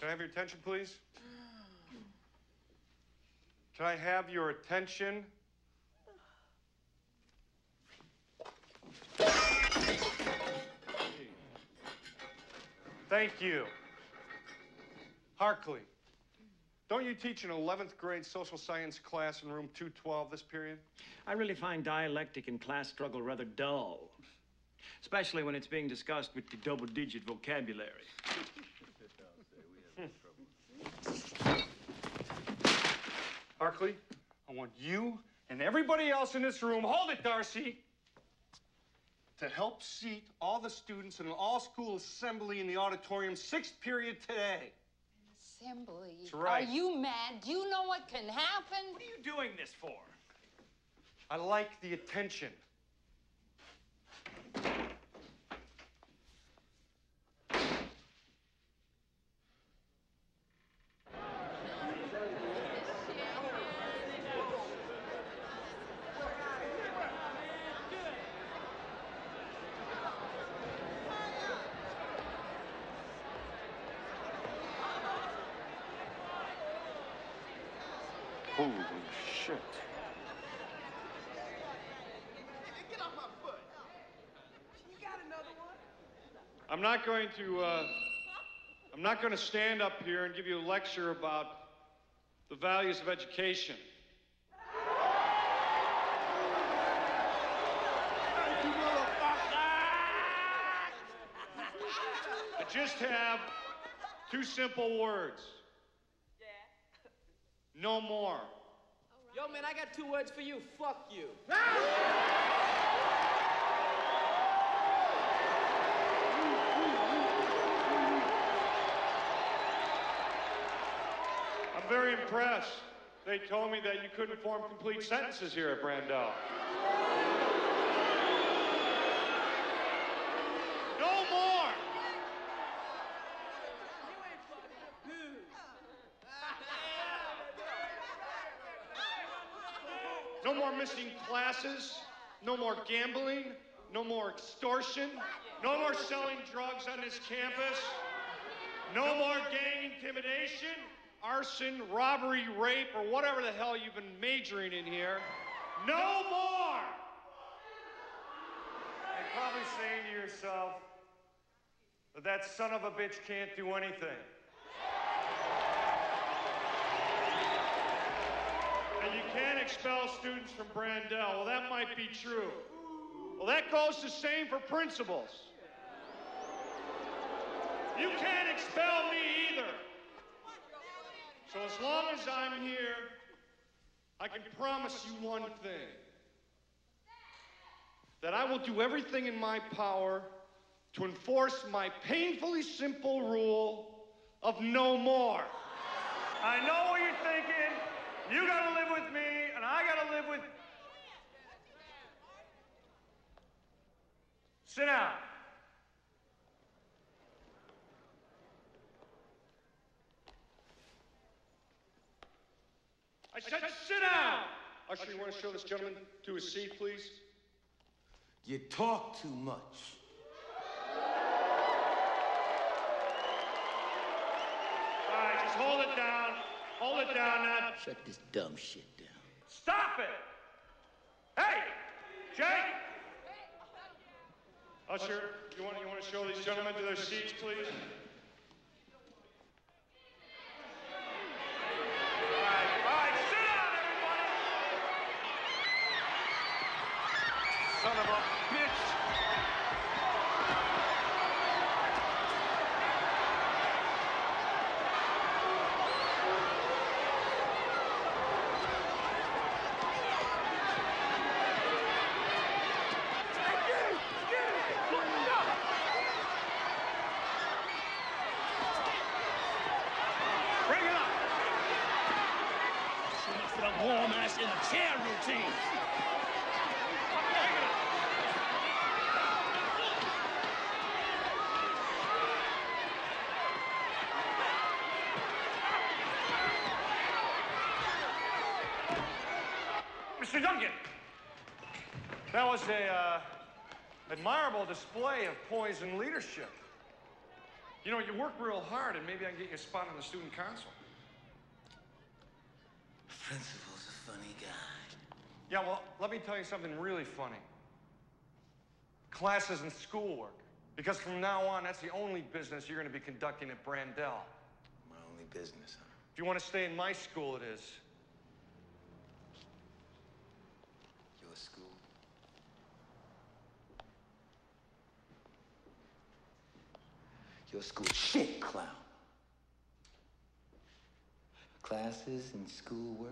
Can I have your attention, please? Can I have your attention? Thank you. Harkley, don't you teach an 11th grade social science class in room 212 this period? I really find dialectic and class struggle rather dull, especially when it's being discussed with the double digit vocabulary. Harkley, I want you and everybody else in this room, hold it, Darcy, to help seat all the students in an all-school assembly in the auditorium, sixth period today. Assembly. That's right. Are you mad? Do you know what can happen? What are you doing this for? I like the attention. Holy shit. Get off my foot. You got another one? I'm not going to, uh, I'm not going to stand up here and give you a lecture about the values of education. I just have two simple words. No more. Yo, man, I got two words for you. Fuck you. I'm very impressed. They told me that you couldn't form complete sentences here at Brandel. No more! No more missing classes, no more gambling, no more extortion, no more selling drugs on this campus, no more gang intimidation, arson, robbery, rape, or whatever the hell you've been majoring in here. No more! You're probably saying to yourself that that son of a bitch can't do anything. Can't expel students from Brandel. Well, that might be true. Well, that goes the same for principals. You can't expel me either. So as long as I'm here, I can promise you one thing. That I will do everything in my power to enforce my painfully simple rule of no more. I know what you're thinking. You gotta live with me, and I gotta live with. Sit down. I said, sit down. Usher, you want to show this gentleman to his seat, please? You talk too much. All right, just hold it down. Hold it down now. Shut this dumb shit down. Stop it! Hey, Jake! Usher, you want, you want to show these gentlemen to their seats, please? All right, all right, sit down, everybody! Son of a bitch! Warm ass in the chair routine. Mr. Duncan, that was a uh, admirable display of poise and leadership. You know, you work real hard, and maybe I can get you a spot on the student council. Principal's a funny guy. Yeah, well, let me tell you something really funny. Classes and schoolwork. Because from now on, that's the only business you're going to be conducting at Brandel. My only business, huh? If you want to stay in my school, it is. Your school. Your school shit, clown. Classes and schoolwork.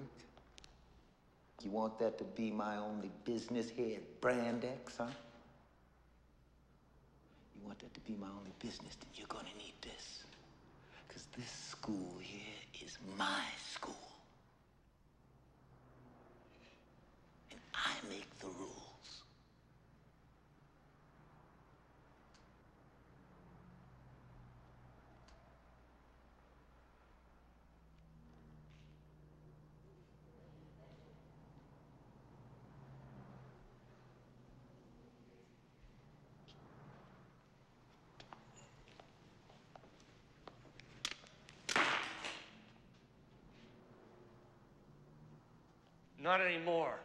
You want that to be my only business here at Brand X, huh? You want that to be my only business, then you're gonna need this. Because this school here is my school. And I make the rules. Not anymore.